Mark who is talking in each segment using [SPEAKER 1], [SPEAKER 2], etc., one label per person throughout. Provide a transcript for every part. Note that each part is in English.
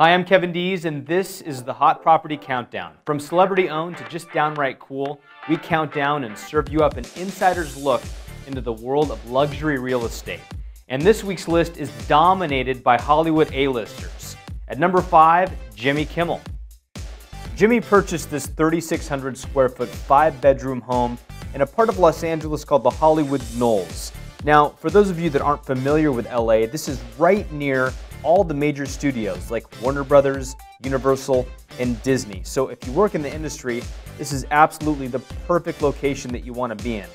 [SPEAKER 1] Hi, I'm Kevin Dees, and this is the Hot Property Countdown. From celebrity owned to just downright cool, we count down and serve you up an insider's look into the world of luxury real estate. And this week's list is dominated by Hollywood A-listers. At number five, Jimmy Kimmel. Jimmy purchased this 3,600 square foot, five bedroom home in a part of Los Angeles called the Hollywood Knolls. Now, for those of you that aren't familiar with LA, this is right near all the major studios like Warner Brothers, Universal, and Disney. So if you work in the industry, this is absolutely the perfect location that you want to be in.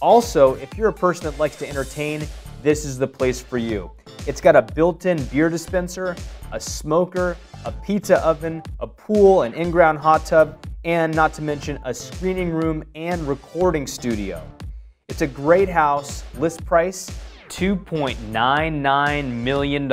[SPEAKER 1] Also, if you're a person that likes to entertain, this is the place for you. It's got a built-in beer dispenser, a smoker, a pizza oven, a pool, an in-ground hot tub, and not to mention a screening room and recording studio. It's a great house, list price $2.99 million.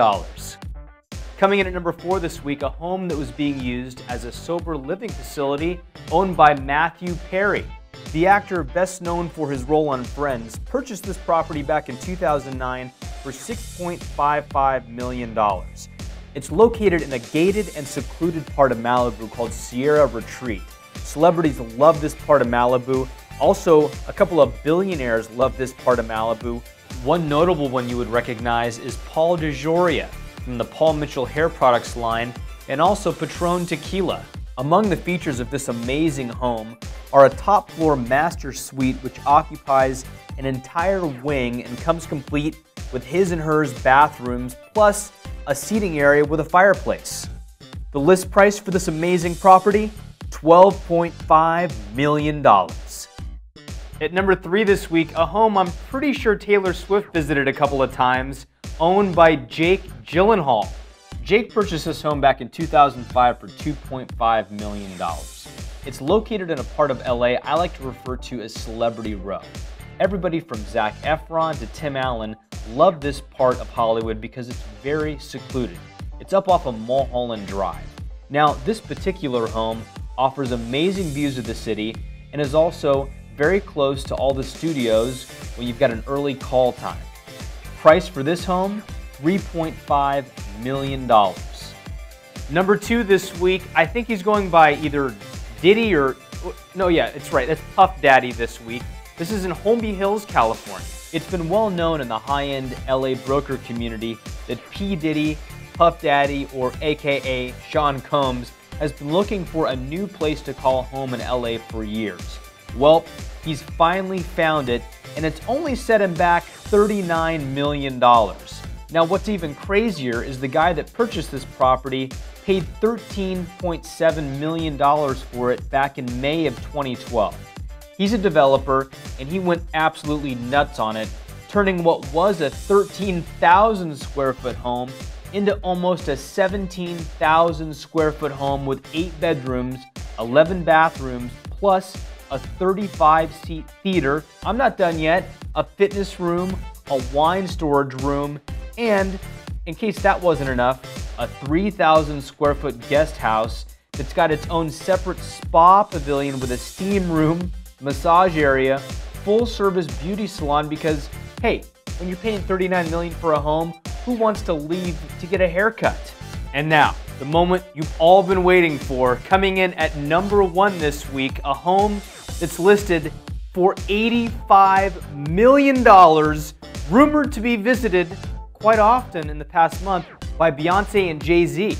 [SPEAKER 1] Coming in at number four this week, a home that was being used as a sober living facility owned by Matthew Perry. The actor, best known for his role on Friends, purchased this property back in 2009 for $6.55 million. It's located in a gated and secluded part of Malibu called Sierra Retreat. Celebrities love this part of Malibu. Also, a couple of billionaires love this part of Malibu. One notable one you would recognize is Paul DeJoria from the Paul Mitchell Hair Products line and also Patron Tequila. Among the features of this amazing home are a top floor master suite which occupies an entire wing and comes complete with his and hers bathrooms plus a seating area with a fireplace. The list price for this amazing property, $12.5 million. At number three this week, a home I'm pretty sure Taylor Swift visited a couple of times, owned by Jake Gyllenhaal. Jake purchased this home back in 2005 for $2.5 million. It's located in a part of LA I like to refer to as Celebrity Row. Everybody from Zac Efron to Tim Allen love this part of Hollywood because it's very secluded. It's up off of Mulholland Drive. Now, this particular home offers amazing views of the city and is also very close to all the studios when you've got an early call time. Price for this home, $3.5 million. Number two this week, I think he's going by either Diddy or, no, yeah, it's right, that's Puff Daddy this week. This is in Holmby Hills, California. It's been well known in the high-end LA broker community that P. Diddy, Puff Daddy, or AKA Sean Combs has been looking for a new place to call home in LA for years. Well, he's finally found it, and it's only set him back $39 million. Now, what's even crazier is the guy that purchased this property paid $13.7 million for it back in May of 2012. He's a developer, and he went absolutely nuts on it, turning what was a 13,000 square foot home into almost a 17,000 square foot home with 8 bedrooms, 11 bathrooms, plus a 35 seat theater. I'm not done yet. A fitness room, a wine storage room, and in case that wasn't enough, a 3,000 square foot guest house that's got its own separate spa pavilion with a steam room, massage area, full service beauty salon because, hey, when you're paying 39 million for a home, who wants to leave to get a haircut? And now, the moment you've all been waiting for, coming in at number one this week, a home that's listed for $85 million, rumored to be visited quite often in the past month by Beyonce and Jay-Z.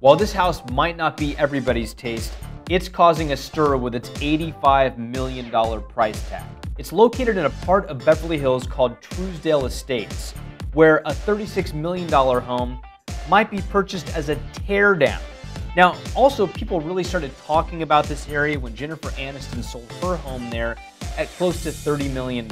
[SPEAKER 1] While this house might not be everybody's taste, it's causing a stir with its $85 million price tag. It's located in a part of Beverly Hills called Trousdale Estates, where a $36 million home might be purchased as a teardown now, also, people really started talking about this area when Jennifer Aniston sold her home there at close to $30 million.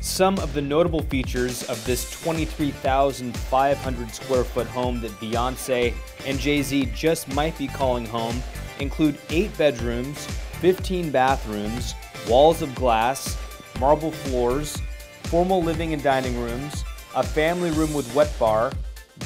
[SPEAKER 1] Some of the notable features of this 23,500 square foot home that Beyonce and Jay Z just might be calling home include 8 bedrooms, 15 bathrooms, walls of glass, marble floors, formal living and dining rooms, a family room with wet bar,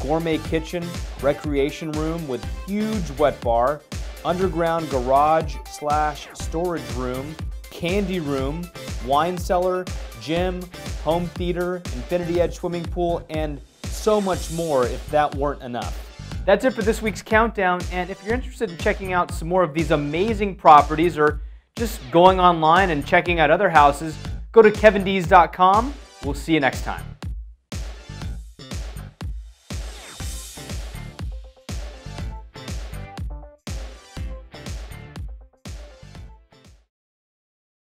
[SPEAKER 1] gourmet kitchen, recreation room with huge wet bar, underground garage slash storage room, candy room, wine cellar, gym, home theater, infinity edge swimming pool, and so much more if that weren't enough. That's it for this week's countdown. And if you're interested in checking out some more of these amazing properties or just going online and checking out other houses, go to kevindees.com. We'll see you next time.